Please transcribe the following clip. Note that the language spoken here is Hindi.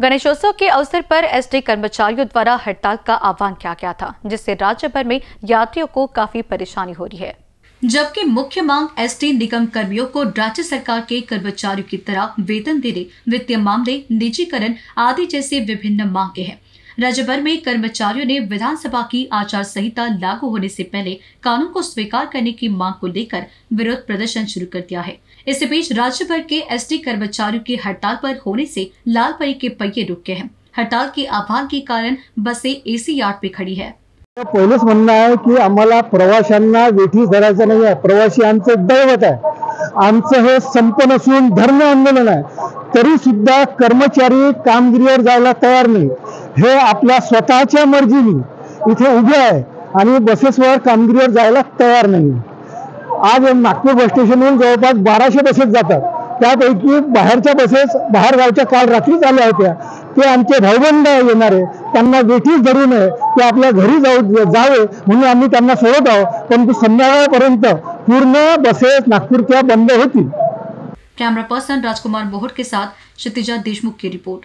गणेशोत्सव के अवसर पर एसटी कर्मचारियों द्वारा हड़ताल का आह्वान किया गया था, जिससे राज्य भर में यात्रियों को काफ़ी परेशानी हो रही है। जबकि मुख्य मांग एसटी निगम कर्मियों को राज्य सरकार के कर्मचारियों की तरह वेतन देने, वित्तीय मामले, निजीकरण आदि जैसे विभिन्न मांगे हैं। राज्य भर में कर्मचारियों ने विधानसभा की आचार संहिता लागू होने से पहले कानून को स्वीकार करने की मांग को लेकर विरोध प्रदर्शन शुरू कर दिया है। इसी बीच राज्य भर के एसटी कर्मचारियों की हड़ताल पर होने से लाल परी के पहिए रुक गए हैं। हड़ताल के आह्वान के कारण बसें एसी यार्ड पे खड़ी है। पहिलेच म्हणणं आहे की आम्हाला प्रवाशांना वेठी धरायचं नाही आहे. प्रवासी आमचं दैवत आहे. आमचं हे संप नसून धर्म आंदोलन आहे. तरी सुद्धा कर्मचारी कामगिरीवर जायला तयार नाही. हे आपल्या स्वतःच्या मर्जीने इथे उभे आहे आणि बसेसवर कामगिरीवर जायला तयार नाही आज नागपूर बस स्टेशनवरून जवळपास बाराशे बसेस जातात. त्यापैकी बाहेरच्या बसेस बाहेर गावच्या काल रात्रीच आल्या होत्या. ते आमचे भाऊबंद येणारे त्यांना वेठीच धरू नये. ते आपल्या घरी जाऊ जावे म्हणून आम्ही त्यांना सोडत आहोत. परंतु संध्याकाळपर्यंत पूर्ण बसेस नागपूरच्या बंद होतील. कैमरा पर्सन राजकुमार मोहर के साथ क्षितिजा देशमुख की रिपोर्ट.